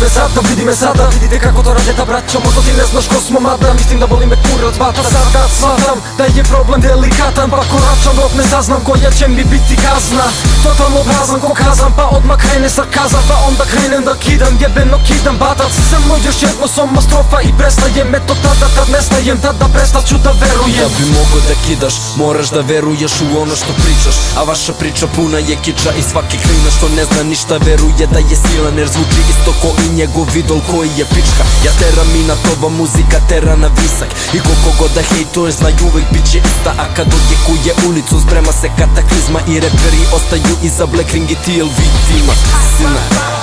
видиме сата, да видиме сата да Видите како тоа раѓата да, браќа, можда ти не знаш ко смо мадна Мислим да болиме од бата, сакат сватам да е проблем деликатен, па корачам роб не зазнам Која ќе ми бити казна. Тотално образан ко казам, па одма крене сарказам Па онда кренем да кидам, јебено кидам батат. Само још едно сом мастрофа и престајем. Мето тада тад не стајем тада престачу да верујем Да би могу да кидаш, мораш да верујеш у оно што причаш. А ваша прича пуна е кича и сваки клина што не зна ништа верује да е силен Ер звучи исто ко njegov idol koji je pička Ja teram i na toba muzika tera na visak I koliko god da hejtuješ znaj uvek bit će ista A kad odjekuje ulicu sprema se kataklizma I reperi ostaju iza Black Ring i TLV tima Sina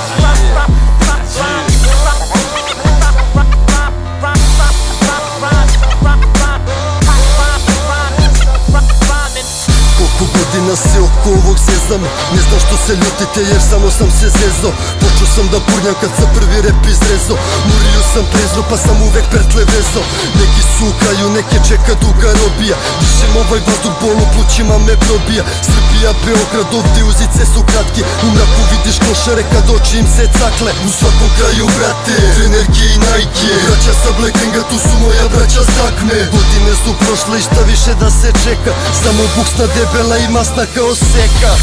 godina se oko ovog zezam Ne znam što se ljutite jer samo sam se zezo. Počeo sam da purnjam kad sam prvi rep izrezo. Murio сам трезно, па сам увек пертлевезно Неки сукају, неки чека дуга робија. Дишем овај воздух, болу плучима ме пробија Србија, Београд, овде узице су кратки. У мраку видиш кошаре, кад очи им се цакле У сваком крају, брате, тренерки и најки Браќа са блекенга, ту су моја браќа стакме Године су прошле и шта више да се чека. Само буксна дебела и масна као сека.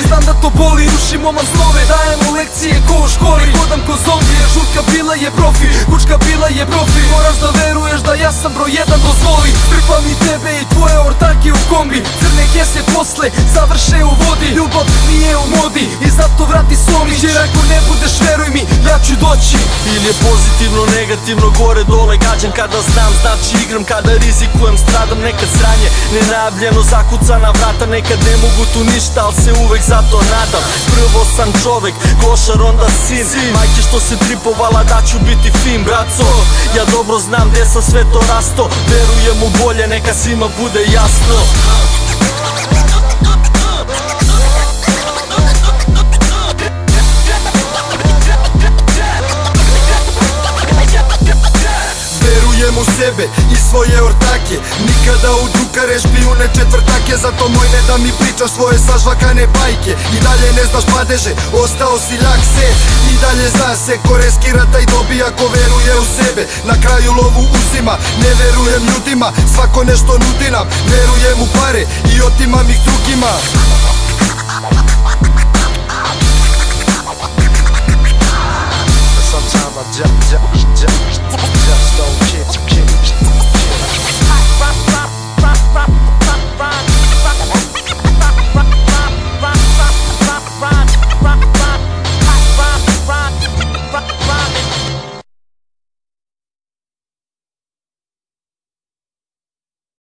Bolji Znam da to boli, rušimo vam snove Dajemo lekcije ko u školi. Hodam ko zombi, jer žutka bila je profi Kučka bila je profi. Moraš da veruješ da ja sam broj jedan dozvoli. Trpam i tebe i tvoje ortake u kombi. Crne kese posle završe u vodi Ljubav nije u modi. I zato vrati somi. Jer ako ne budeš mi, ću Ili je pozitivno, negativno, gore dole gađam. Kada znam, znači igram, kada rizikujem Stradam. Nekad sranje, nenajavljeno Zakucana vrata, nekad ne mogu tu ništa Al se uvek zato nadam. Prvo sam čovek, košar onda sin. Majke što se tripovala da ću biti fin, braco. Ja dobro znam gde sam sve to rasto. Verujem u bolje, neka svima bude jasno Verujem u sebe i svoje ortake. Nikada u drukare špijune četvrtake Zato moj ne da mi pričaš svoje sažvakane bajke. I dalje ne znaš padeže, ostao si ljak se. I dalje zna se ko reskira taj dobija ko veruje u sebe. Na kraju lovu uzima, ne verujem ljudima. Svako nešto nudi nam, verujem u pare i otimam ih drugima. Sometimes I.